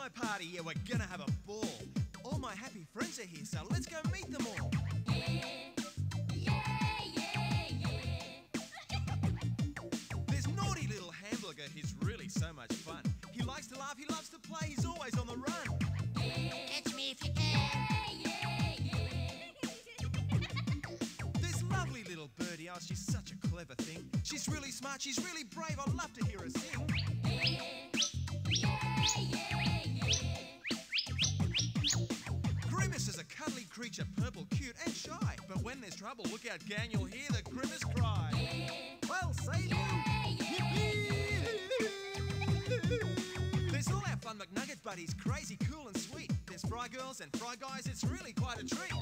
my party. Yeah, we're gonna have a ball. All my happy friends are here, so let's go meet them all. Yeah, yeah, yeah, yeah. There's naughty little Hamburglar. He's really so much fun. He likes to laugh. He loves to play. He's always on the run. Catch me if you can. Yeah, yeah. There's lovely little birdie. Oh, she's such a clever thing. She's really smart. She's really brave. I'd love to hear her sing. Grimace creature, purple, cute, and shy. But when there's trouble, look out, gang, you'll hear the Grimace cry. Well, say you. Yippee! There's all our fun McNugget buddies, crazy, cool, and sweet. There's Fry Girls and Fry Guys, it's really quite a treat.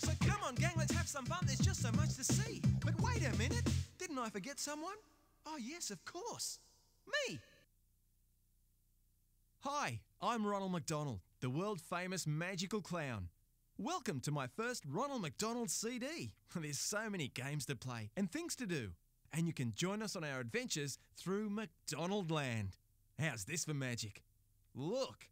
So come on, gang, let's have some fun. There's just so much to see. But wait a minute. Didn't I forget someone? Oh, yes, of course. Me. Hi, I'm Ronald McDonald, the world famous magical clown. Welcome to my first Ronald McDonald CD. There's so many games to play and things to do. And you can join us on our adventures through McDonald Land. How's this for magic? Look.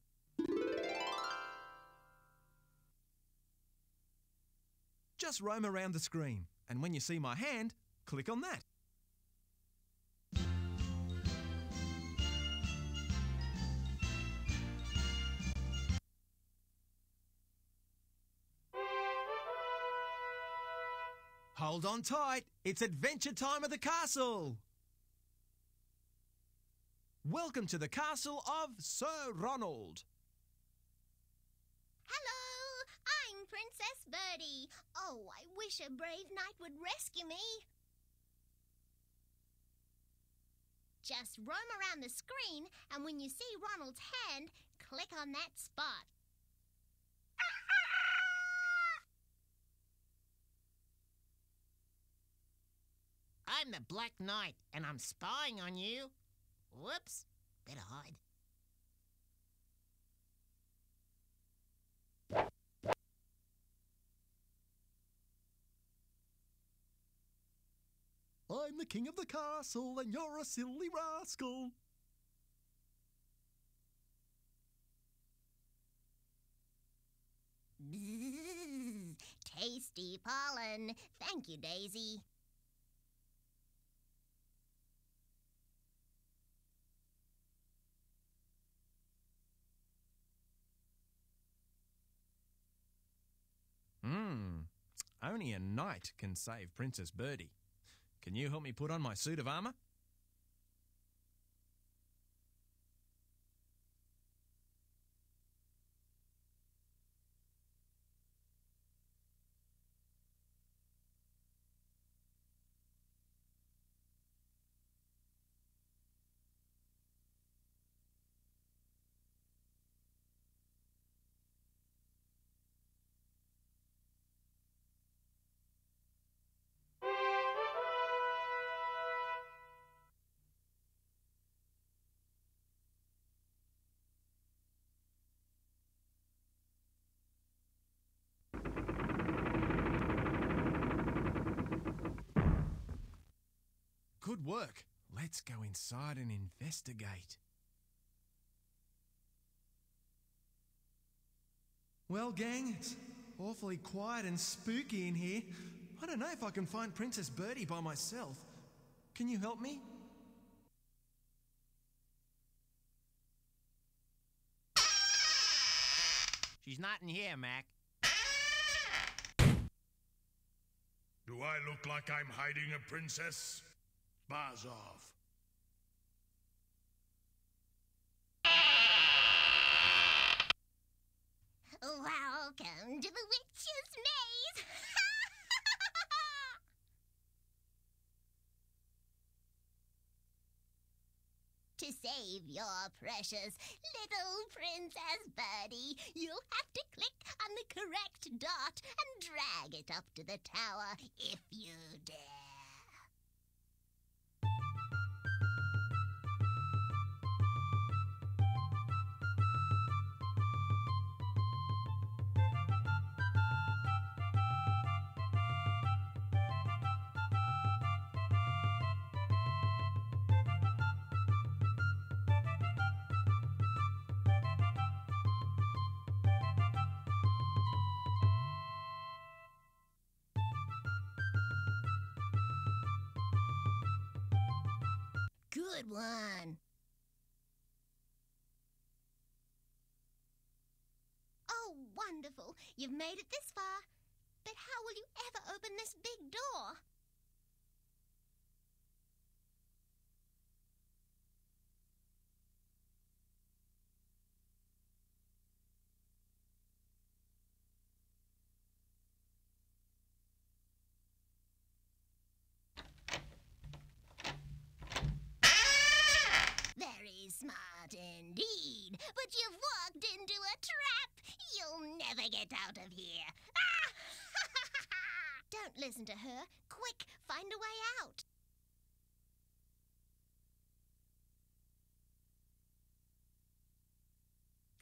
Just roam around the screen, and when you see my hand, click on that. Hold on tight, it's adventure time at the castle! Welcome to the castle of Sir Ronald. Hello, I'm Princess Birdie. Oh, I wish a brave knight would rescue me. Just roam around the screen, and when you see Ronald's hand, click on that spot. I'm the Black Knight, and I'm spying on you. Whoops. Better hide. I'm the king of the castle, and you're a silly rascal. Tasty pollen. Thank you, Daisy. Hmm. Only a knight can save Princess Birdie. Can you help me put on my suit of armour? Good work. Let's go inside and investigate. Well, gang, it's awfully quiet and spooky in here. I don't know if I can find Princess Birdie by myself. Can you help me? She's not in here, Mac. Do I look like I'm hiding a princess? Welcome to the witch's maze. to save your precious little princess birdie, you'll have to click on the correct dot and drag it up to the tower if you dare. Good one. Oh, wonderful. You've made it this far. But how will you ever open this big door? Very smart indeed. But you've walked into a trap. You'll never get out of here. Don't listen to her. Quick, find a way out.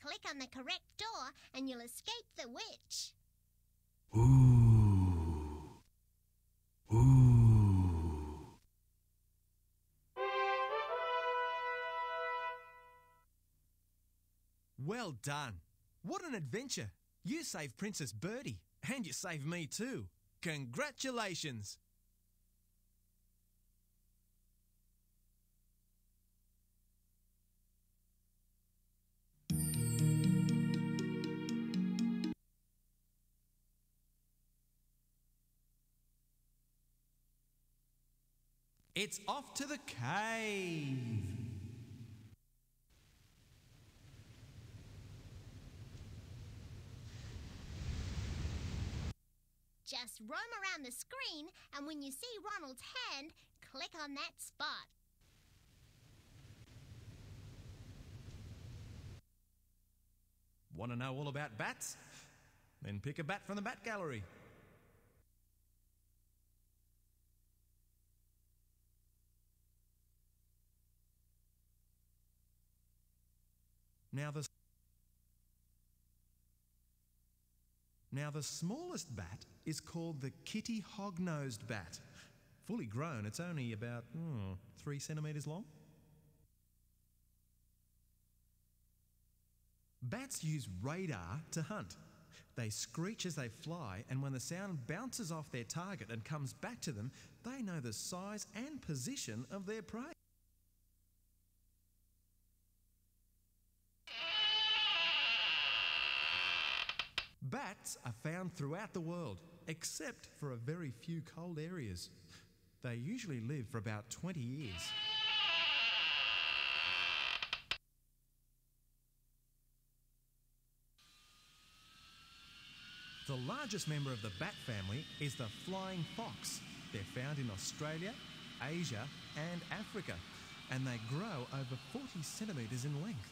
Click on the correct door and you'll escape the witch. Ooh. Ooh. Well done. What an adventure. You saved Princess Birdie, and you saved me too. Congratulations. It's off to the cave. Just roam around the screen, and when you see Ronald's hand, click on that spot. Want to know all about bats? Then pick a bat from the bat gallery. Now the Now the smallest bat is called the Kitti hog-nosed bat. Fully grown, it's only about hmm, three centimeters long. Bats use radar to hunt. They screech as they fly, and when the sound bounces off their target and comes back to them, they know the size and position of their prey. Bats are found throughout the world, except for a very few cold areas. They usually live for about 20 years. The largest member of the bat family is the flying fox. They're found in Australia, Asia, and Africa, and they grow over 40 centimetres in length.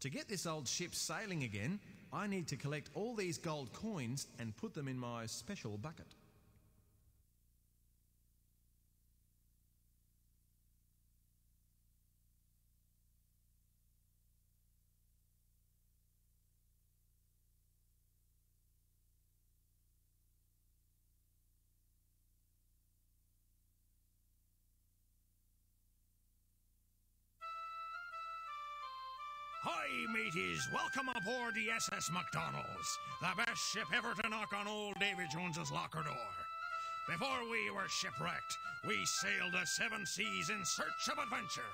To get this old ship sailing again, I need to collect all these gold coins and put them in my special bucket. Mateys. Welcome aboard the SS McDonald's, the best ship ever to knock on old Davy Jones's locker door. Before we were shipwrecked, we sailed the seven seas in search of adventure.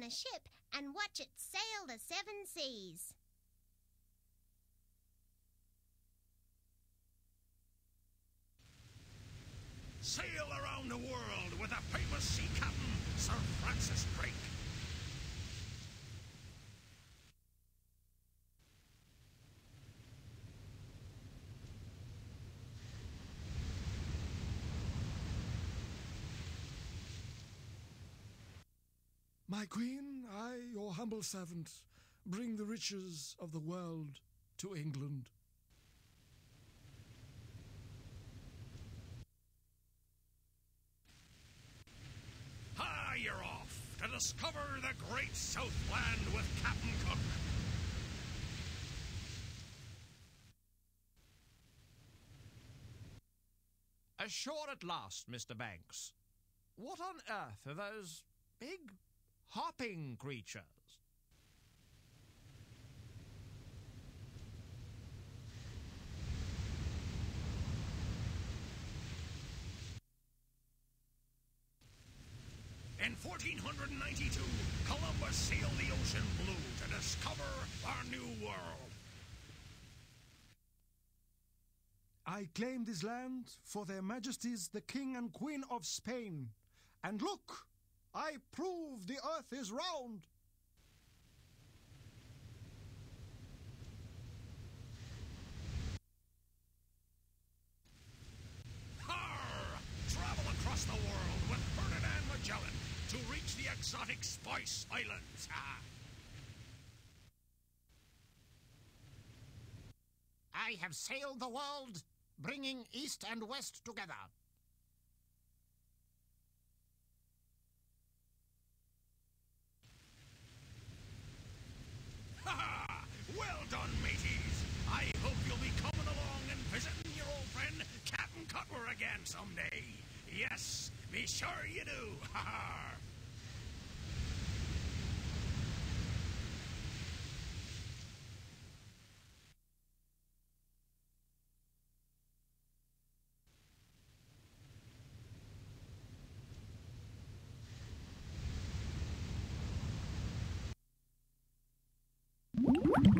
On a ship and watch it sail the seven seas. Sail around the world with the famous sea captain, Sir Francis My queen, I, your humble servant, bring the riches of the world to England. High you're off to discover the great Southland with Captain Cook. Ashore at last, Mr. Banks. What on earth are those big hopping creatures? In 1492, Columbus sailed the ocean blue to discover our new world. I claim this land for their majesties the King and Queen of Spain. And look, I prove the earth is round. Har! Travel across the world with Ferdinand Magellan to reach the exotic Spice Islands. Ah. I have sailed the world, bringing East and West together. Well done, mateys. I hope you'll be coming along and visiting your old friend Captain Cutler again someday. Yes, be sure you do. Ha ha! ん?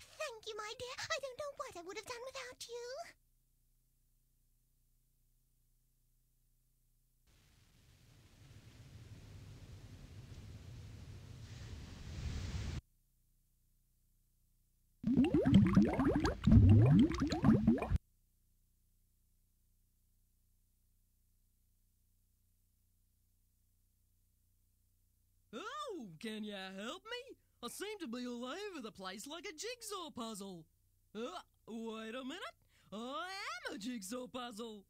Thank you, my dear. I don't know what I would have done without you. Oh, can you help me? I seem to be all over the place like a jigsaw puzzle. Uh, wait a minute. I am a jigsaw puzzle.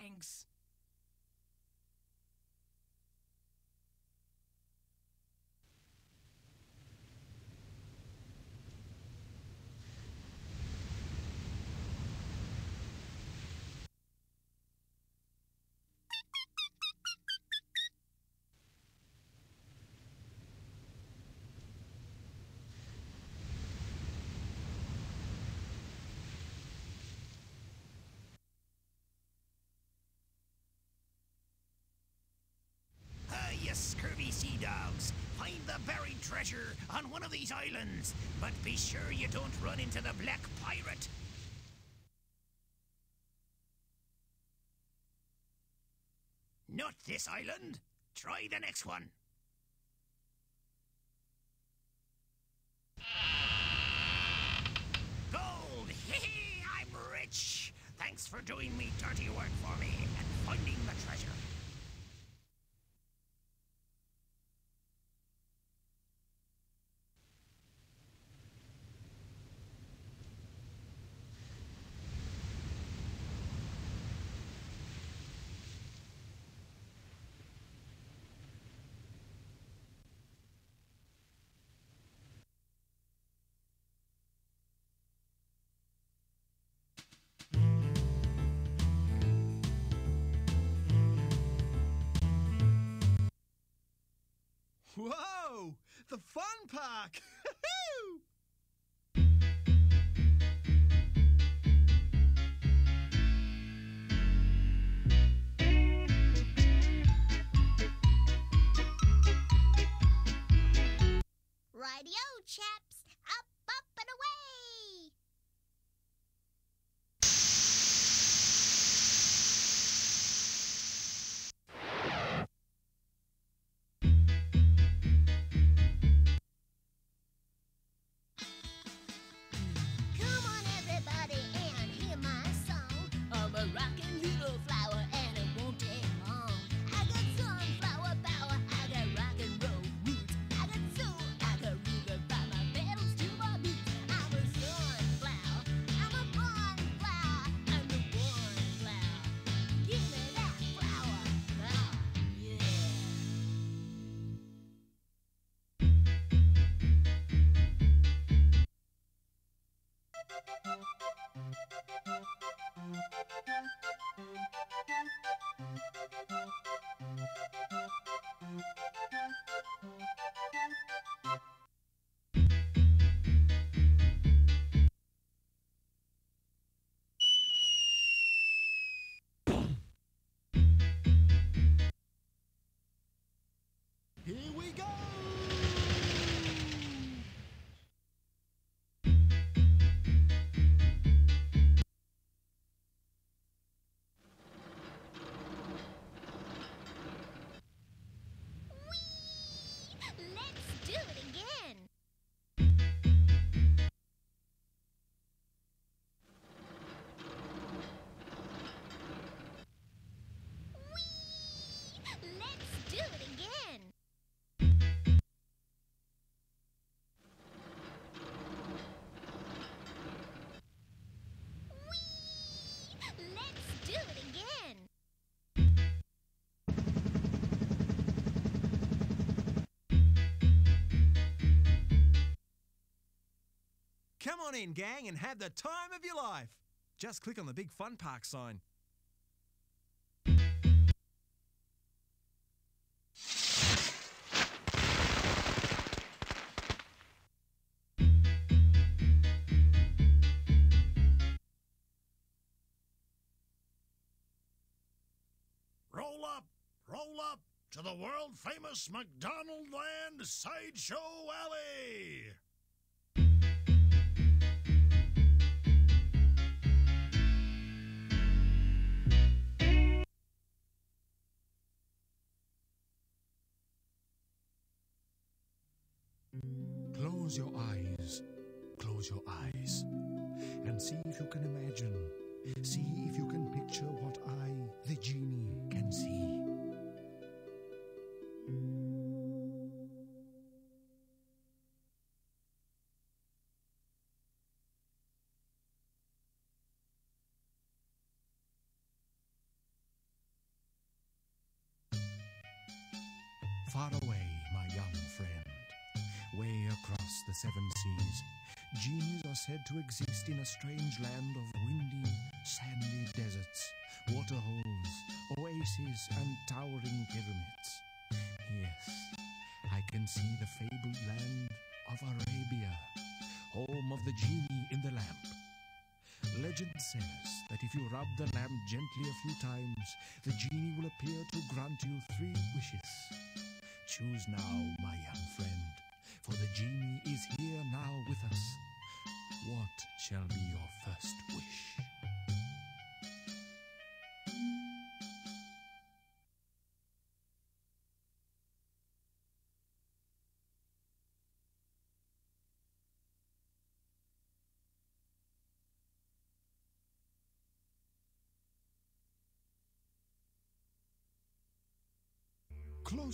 Thanks. Treasure on one of these islands, but be sure you don't run into the Black Pirate. Not this island. Try the next one. Gold! Hee I'm rich! Thanks for doing me dirty work for me and finding the treasure. Whoa! The fun park! Radio chaps, Come on in, gang, and have the time of your life. Just click on the big fun park sign. Roll up, roll up to the world famous McDonald Land Sideshow Alley. Far away, my young friend, way across the seven seas, genies are said to exist in a strange land of windy, sandy deserts, waterholes, oases, and towering pyramids. Yes, I can see the fabled land of Arabia, home of the genie in the lamp. Legend says that if you rub the lamp gently a few times, the genie will appear to grant you three wishes. Choose now, my young friend, for the genie is here now with us. What shall be your first wish?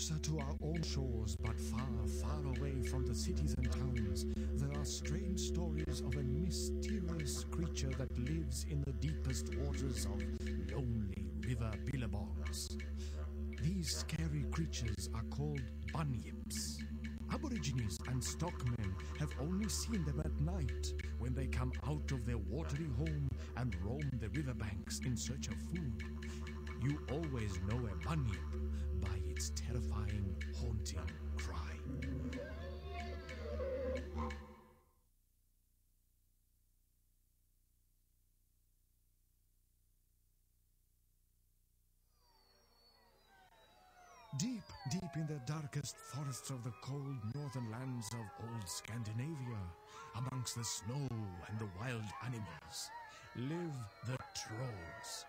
Closer to our own shores, but far, far away from the cities and towns, there are strange stories of a mysterious creature that lives in the deepest waters of lonely River Billabongs. These scary creatures are called bunyips. Aborigines and stockmen have only seen them at night when they come out of their watery home and roam the riverbanks in search of food. You always know a bunyip by its terrifying, haunting cry. Deep, deep in the darkest forests of the cold northern lands of old Scandinavia, amongst the snow and the wild animals, live the trolls.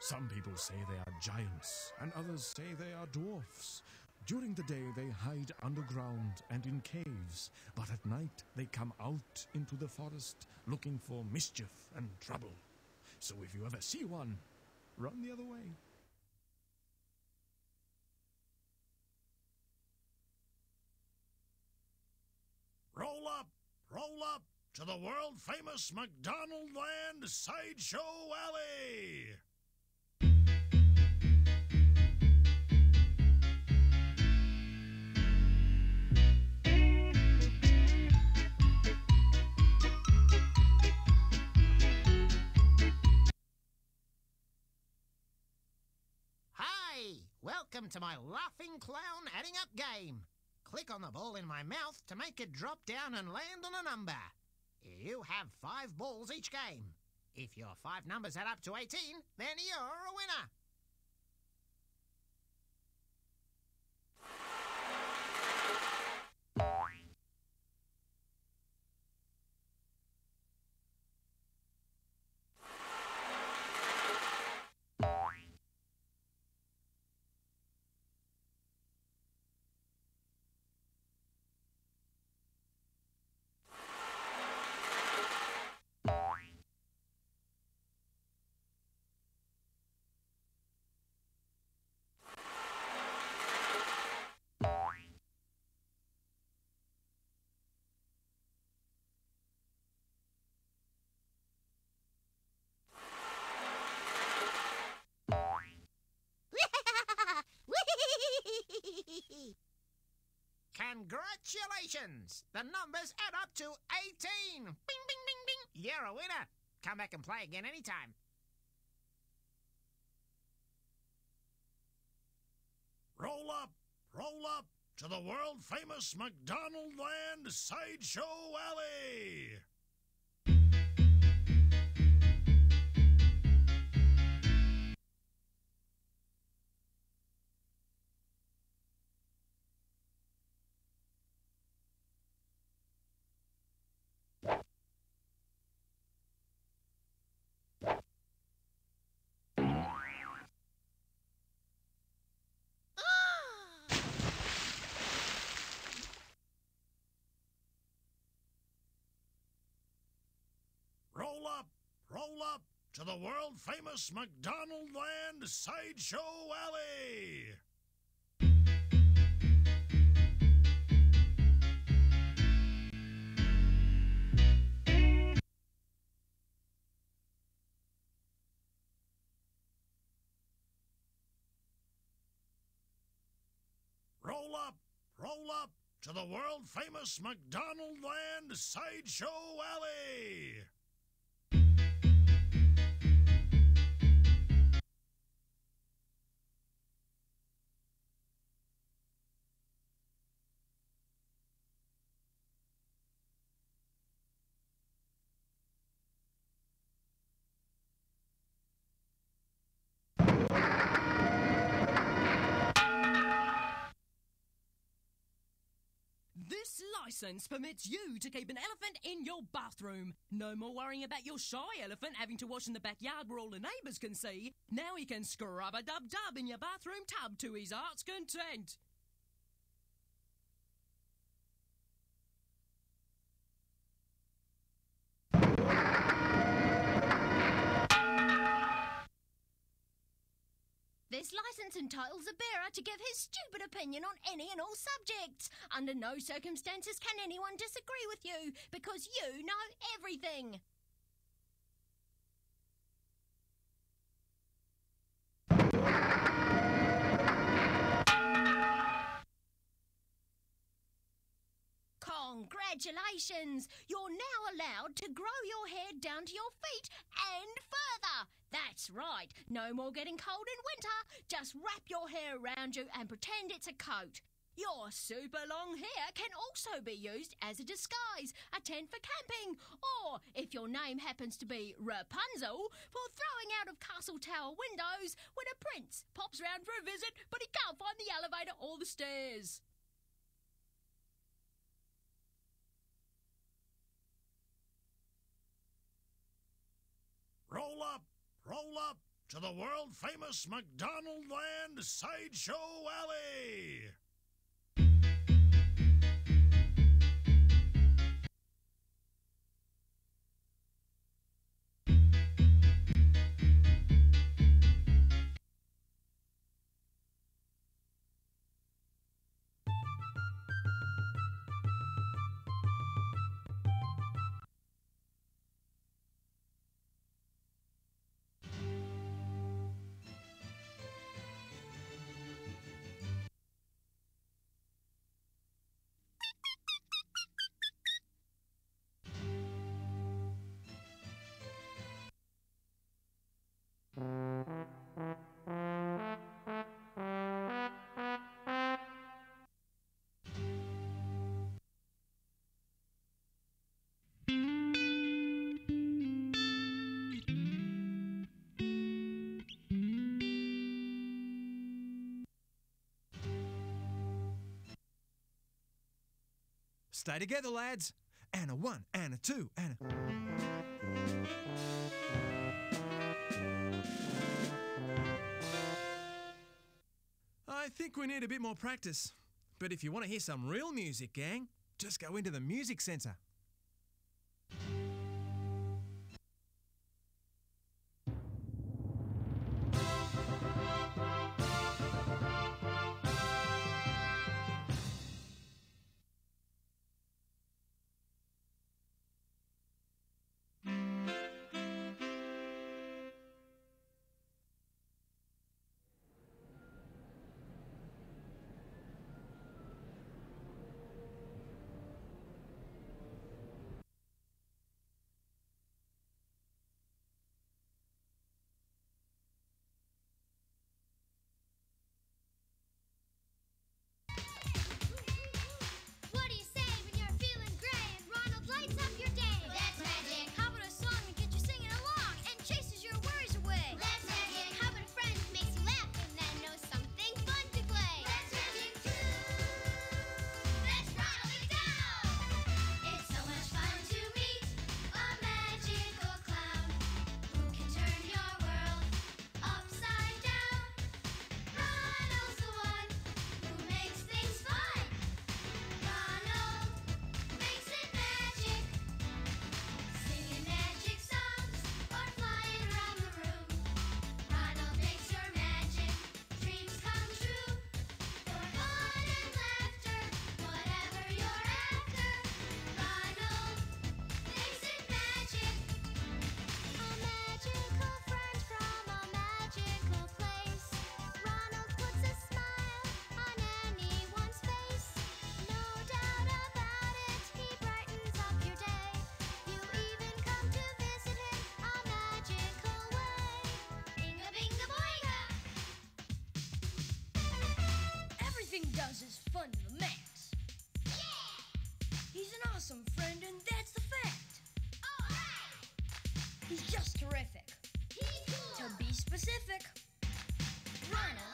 Some people say they are giants, and others say they are dwarfs. During the day, they hide underground and in caves, but at night, they come out into the forest looking for mischief and trouble. So if you ever see one, run the other way. Roll up, roll up to the world famous McDonald Land Sideshow Alley. Welcome to my Laughing Clown Adding Up game. Click on the ball in my mouth to make it drop down and land on a number. You have five balls each game. If your five numbers add up to 18, then you're a winner. Congratulations! The numbers add up to 18! Bing, bing, bing, bing! You're a winner! Come back and play again anytime. Roll up, roll up to the world famous McDonald Land Sideshow Alley. Roll up, roll up to the world famous McDonald Land Sideshow Alley. Roll up, roll up to the world famous McDonald Land Sideshow Alley. This license permits you to keep an elephant in your bathroom. No more worrying about your shy elephant having to wash in the backyard where all the neighbours can see. Now he can scrub a dub dub in your bathroom tub to his heart's content. This license entitles the bearer to give his stupid opinion on any and all subjects. Under no circumstances can anyone disagree with you, because you know everything. Congratulations! You're now allowed to grow your hair down to your feet and further. That's right. No more getting cold in winter. Just wrap your hair around you and pretend it's a coat. Your super long hair can also be used as a disguise, a tent for camping, or if your name happens to be Rapunzel, for throwing out of castle tower windows when a prince pops round for a visit but he can't find the elevator or the stairs. Roll up, roll up to the world famous McDonald Land Sideshow Alley. Stay together, lads. And a one, and a two, and a. I think we need a bit more practice. But if you want to hear some real music, gang, just go into the music centre. Awesome friend, and that's the fact. He's just terrific. To be specific, Ronald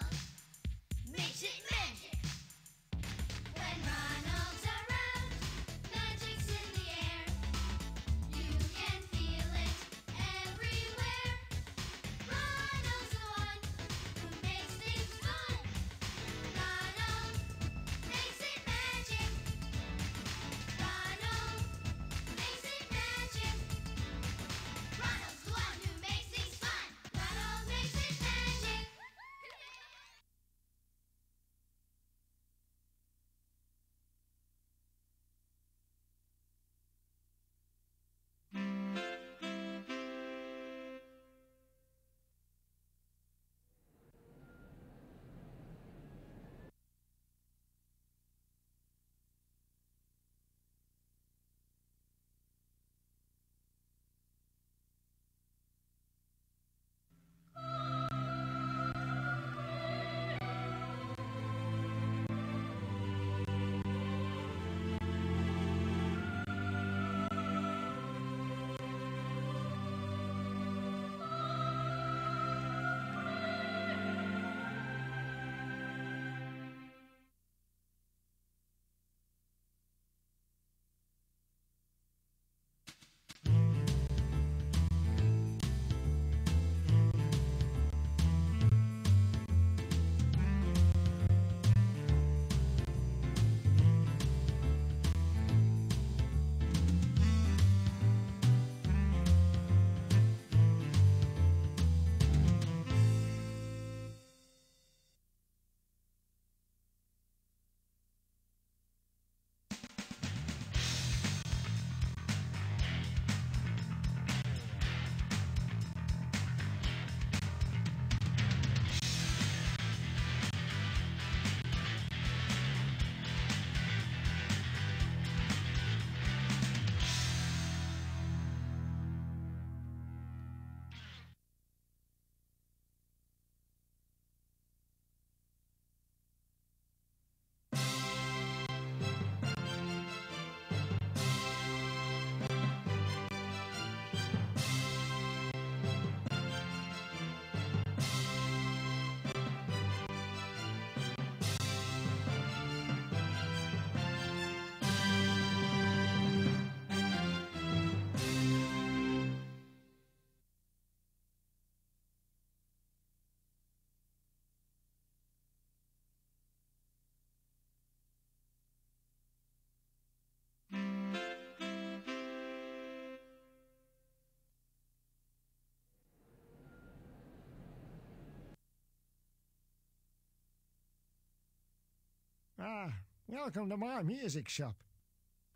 Ah, welcome to my music shop.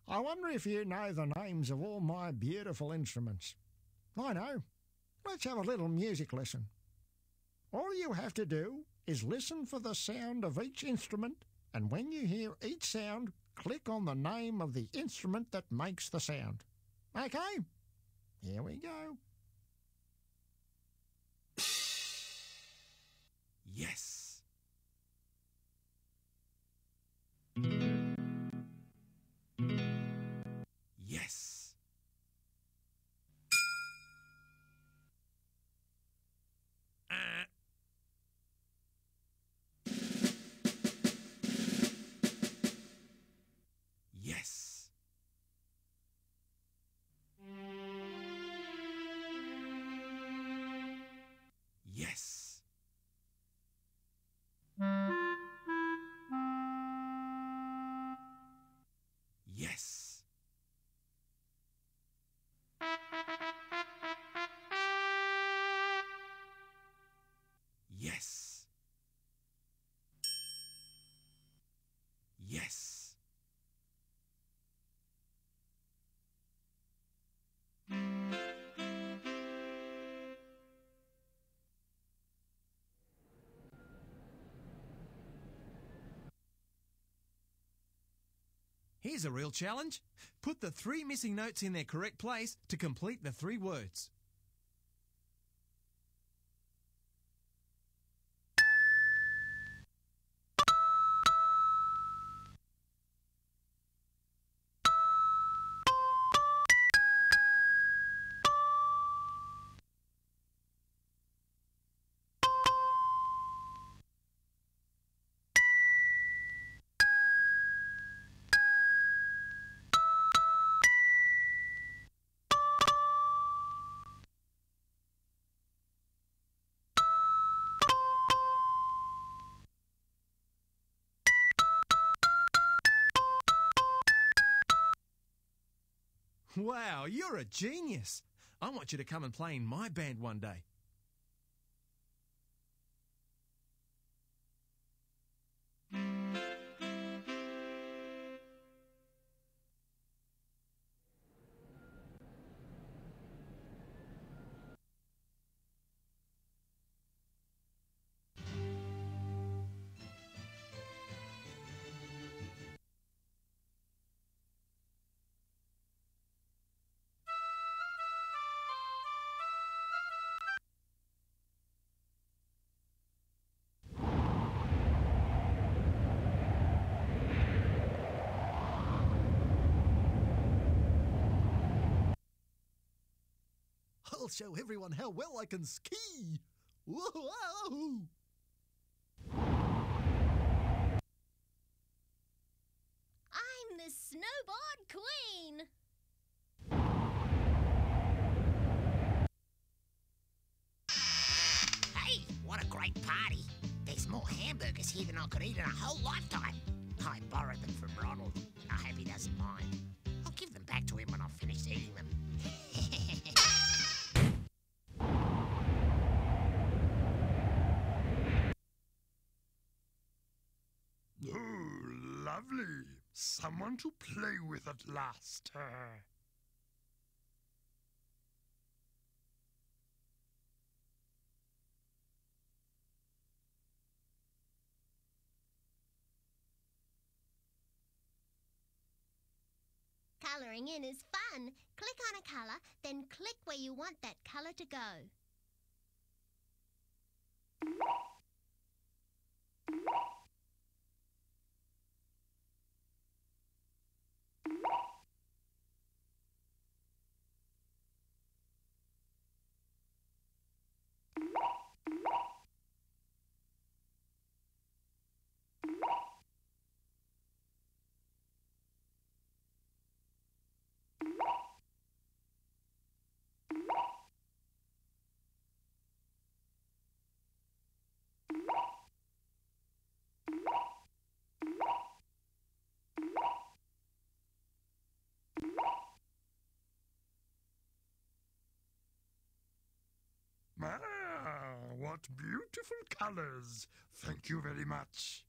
I wonder if you know the names of all my beautiful instruments. I know. Let's have a little music lesson. All you have to do is listen for the sound of each instrument, and when you hear each sound, click on the name of the instrument that makes the sound. Okay? Here we go. Yes. Here's a real challenge. Put the three missing notes in their correct place to complete the three words. Wow, you're a genius. I want you to come and play in my band one day. Show everyone how well I can ski. Whoa! I'm the snowboard queen. Hey, what a great party. There's more hamburgers here than I could eat in a whole lifetime. I borrowed them from Ronald. I hope he doesn't mind. I'll give them back to him when I've finished eating them. Oh, lovely. Someone to play with at last. Eh? Colouring in is fun. Click on a colour, then click where you want that colour to go. Ah, What beautiful colors! Thank you very much.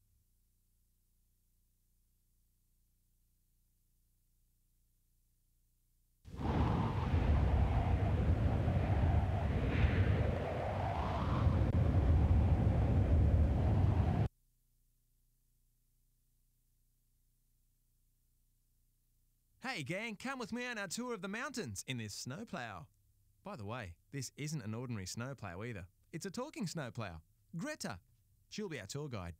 Hey gang, come with me on our tour of the mountains in this snowplow. By the way, this isn't an ordinary snowplow either. It's a talking snowplow. Greta. She'll be our tour guide.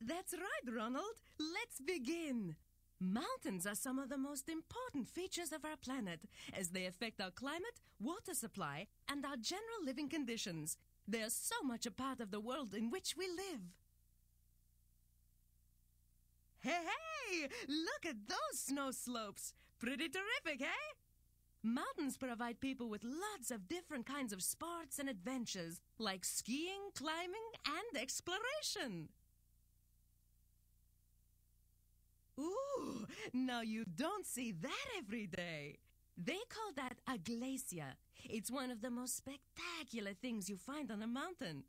That's right, Ronald. Let's begin. Mountains are some of the most important features of our planet as they affect our climate, water supply, and our general living conditions. They are so much a part of the world in which we live. Hey, hey! Look at those snow slopes! Pretty terrific, eh? Mountains provide people with lots of different kinds of sports and adventures, like skiing, climbing, and exploration. Ooh, now you don't see that every day. They call that a glacier. It's one of the most spectacular things you find on a mountain.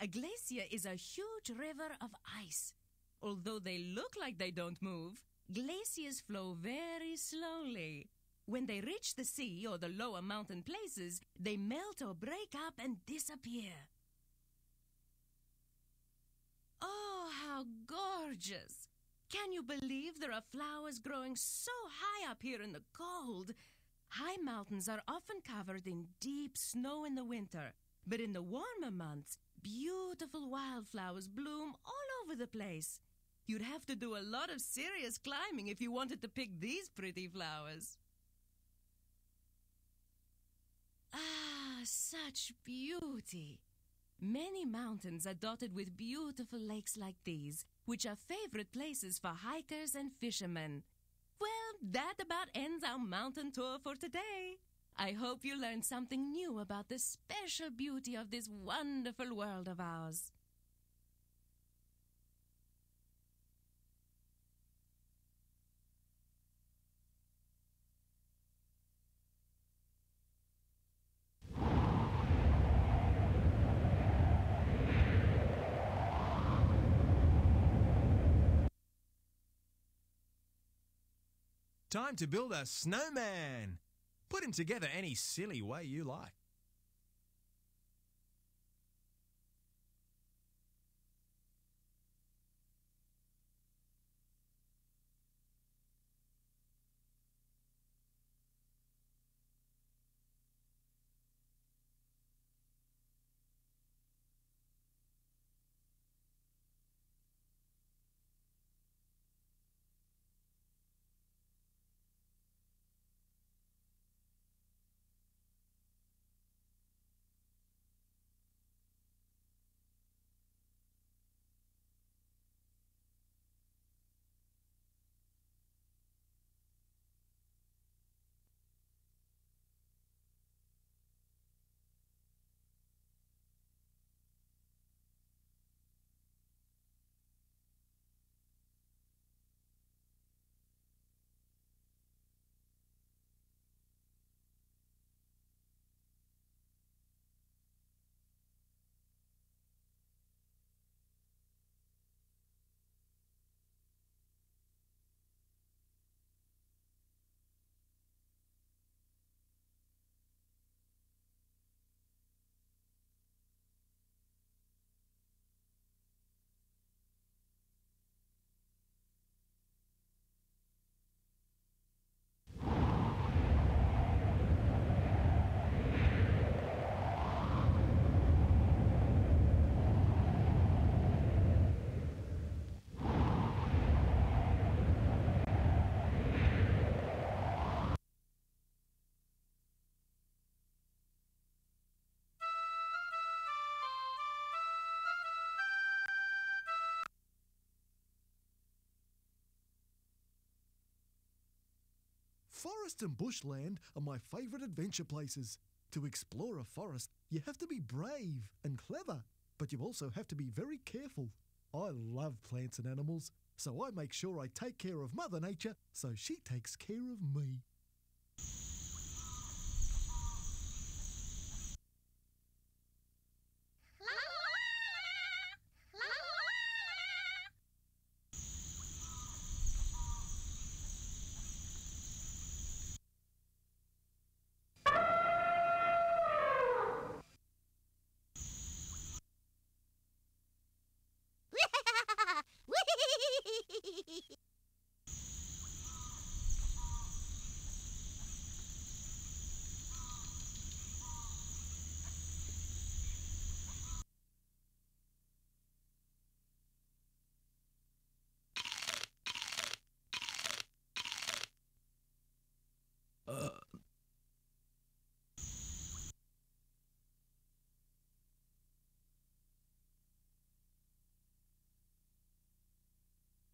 A glacier is a huge river of ice. Although they look like they don't move, glaciers flow very slowly. When they reach the sea or the lower mountain places, they melt or break up and disappear. Oh, how gorgeous! Can you believe there are flowers growing so high up here in the cold? High mountains are often covered in deep snow in the winter, but in the warmer months, beautiful wildflowers bloom all over the place. You'd have to do a lot of serious climbing if you wanted to pick these pretty flowers. Such beauty! Many mountains are dotted with beautiful lakes like these, which are favorite places for hikers and fishermen. Well, that about ends our mountain tour for today. I hope you learned something new about the special beauty of this wonderful world of ours. Time to build a snowman. Put him together any silly way you like. Forest and bushland are my favourite adventure places. To explore a forest, you have to be brave and clever, but you also have to be very careful. I love plants and animals, so I make sure I take care of Mother Nature so she takes care of me.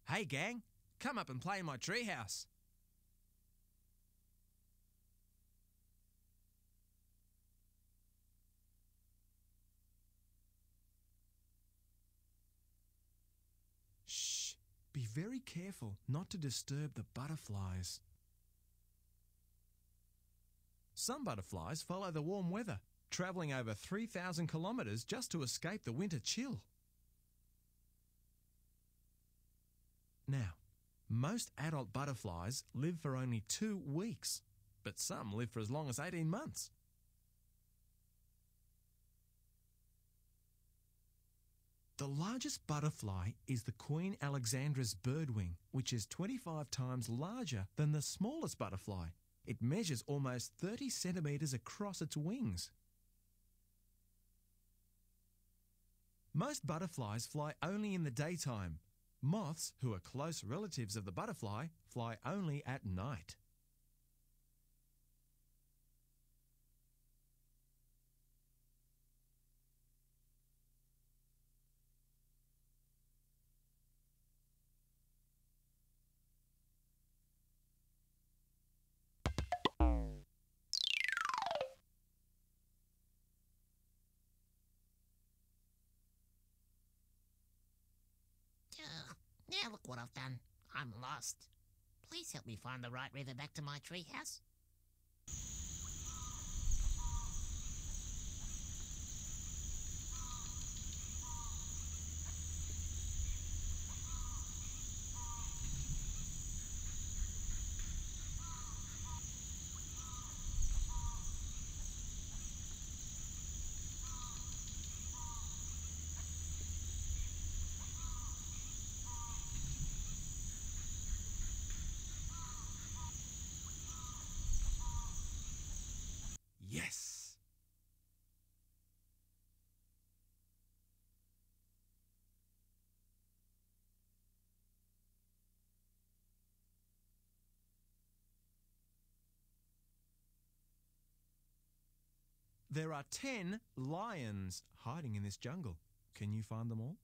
Hey, gang, come up and play in my treehouse. Shh, be very careful not to disturb the butterflies. Some butterflies follow the warm weather, travelling over 3,000 kilometres just to escape the winter chill. Now, most adult butterflies live for only two weeks, but some live for as long as 18 months. The largest butterfly is the Queen Alexandra's birdwing, which is 25 times larger than the smallest butterfly. It measures almost 30 centimetres across its wings. Most butterflies fly only in the daytime. Moths, who are close relatives of the butterfly, fly only at night. Look what I've done. I'm lost. Please help me find the right river back to my treehouse. Yes! There are 10 lions hiding in this jungle. Can you find them all?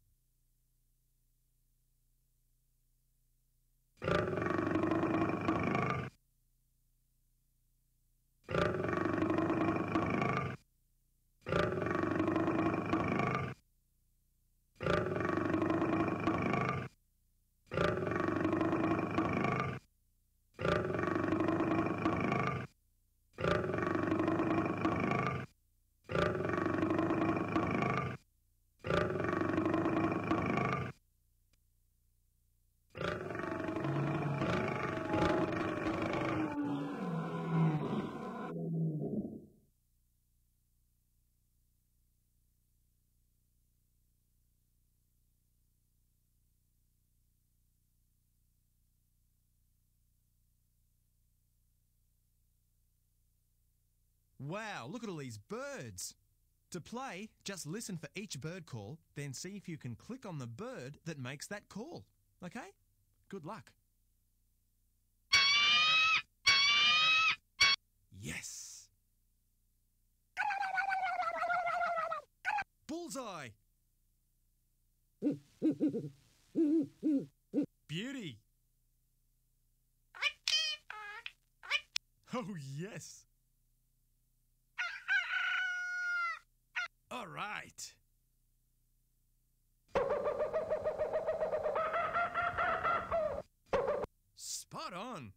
Wow, look at all these birds. To play, just listen for each bird call, then see if you can click on the bird that makes that call. Okay? Good luck. Yes! Bullseye! Beauty! Oh, yes! All right. Spot on.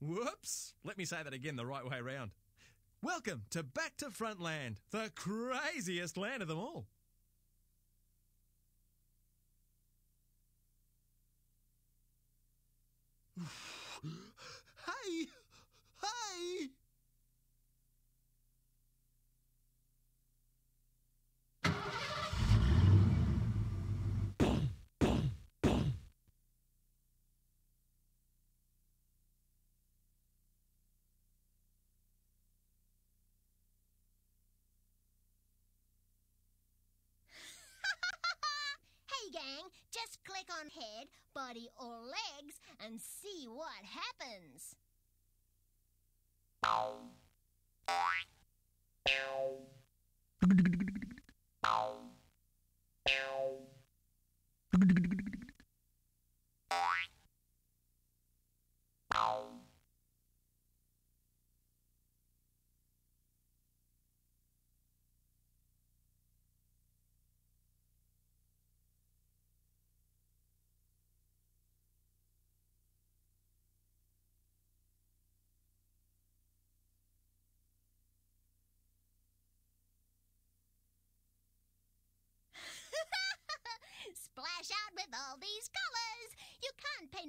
Whoops. Let me say that again the right way round. Welcome to Back to Frontland, the craziest land of them all. Hey! Hey! Just click on head, body, or legs and see what happens.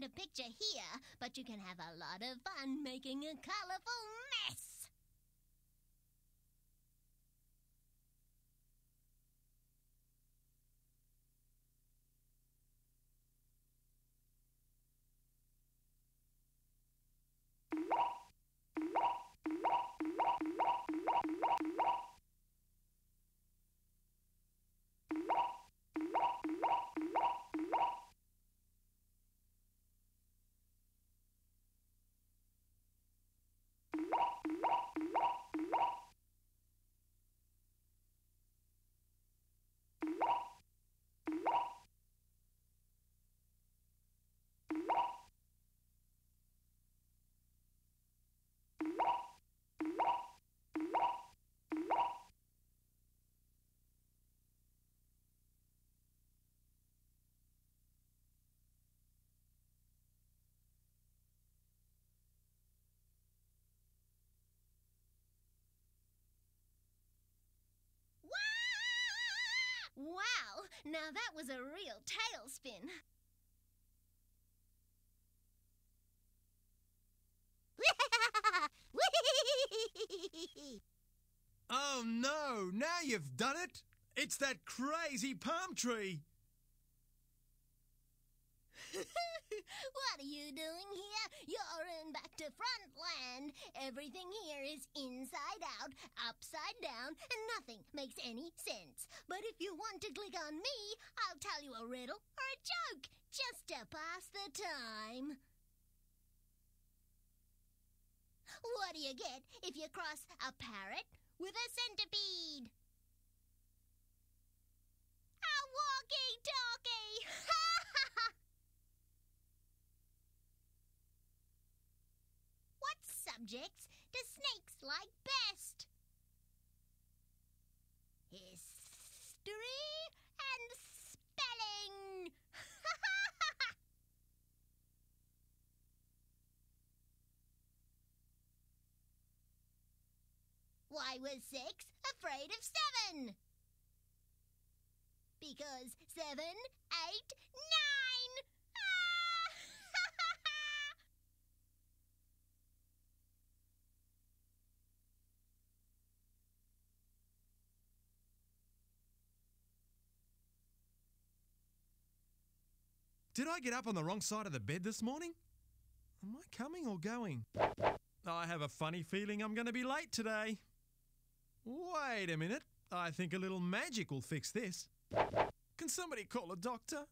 a picture here, but you can have a lot of fun making a colorful mess. Wow! Now that was a real tailspin. Oh no, now you've done it! It's that crazy palm tree! what are you doing here? You're in back to front land. Everything here is inside out, upside down, and nothing makes any sense. But if you want to click on me, I'll tell you a riddle or a joke just to pass the time. What do you get if you cross a parrot with a centipede? A walkie-talkie! What subjects do snakes like best? History and spelling. Why was six afraid of seven? Because seven, eight, nine. Did I get up on the wrong side of the bed this morning? Am I coming or going? I have a funny feeling I'm going to be late today. Wait a minute. I think a little magic will fix this. Can somebody call a doctor?